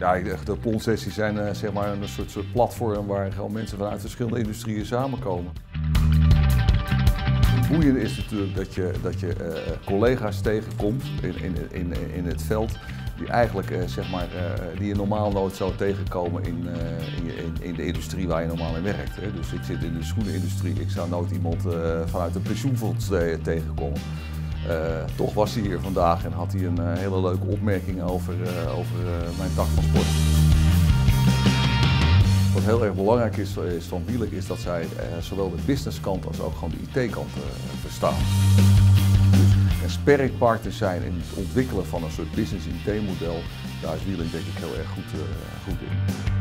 Ja, de plonsessies zijn eh, zeg maar een soort, soort platform waar gewoon mensen vanuit verschillende industrieën samenkomen. Het boeiende is natuurlijk dat je, dat je eh, collega's tegenkomt in, in, in, in het veld die eigenlijk eh, zeg maar, die je normaal nooit zou tegenkomen in, in, in, de industrie waar je normaal in werkt. Hè. Dus ik zit in de schoenenindustrie, ik zou nooit iemand vanuit een pensioenfonds tegenkomen. Eh, toch was hij hier vandaag en had hij een eh, hele leuke opmerking over, eh, over mijn tak van sport. Wat heel erg belangrijk is, is van Wieler is dat zij zowel de businesskant als ook gewoon de IT-kant verstaan. Dus een sparringpartner zijn in het ontwikkelen van een soort business IT-model, daar is Wieler denk ik heel erg goed, goed in.